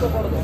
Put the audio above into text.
ところで。